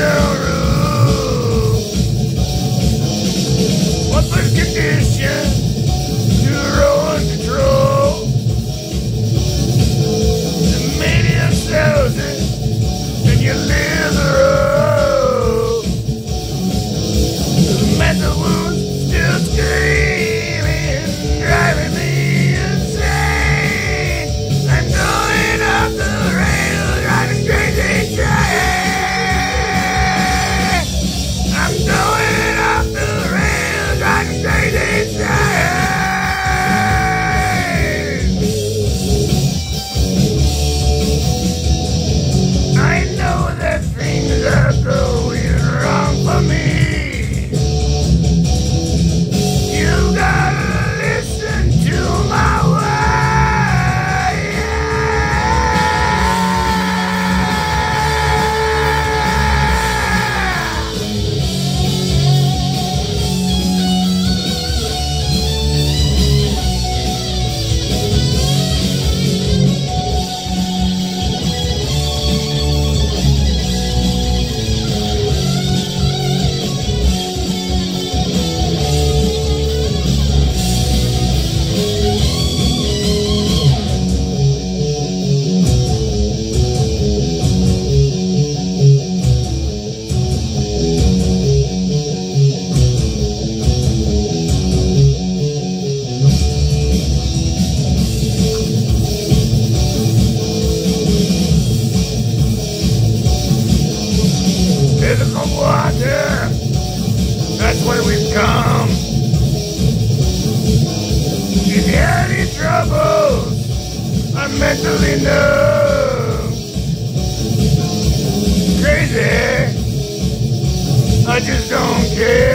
children. Of water. That's where we've come. If you had any troubles, I'm mentally numb. Crazy. Eh? I just don't care.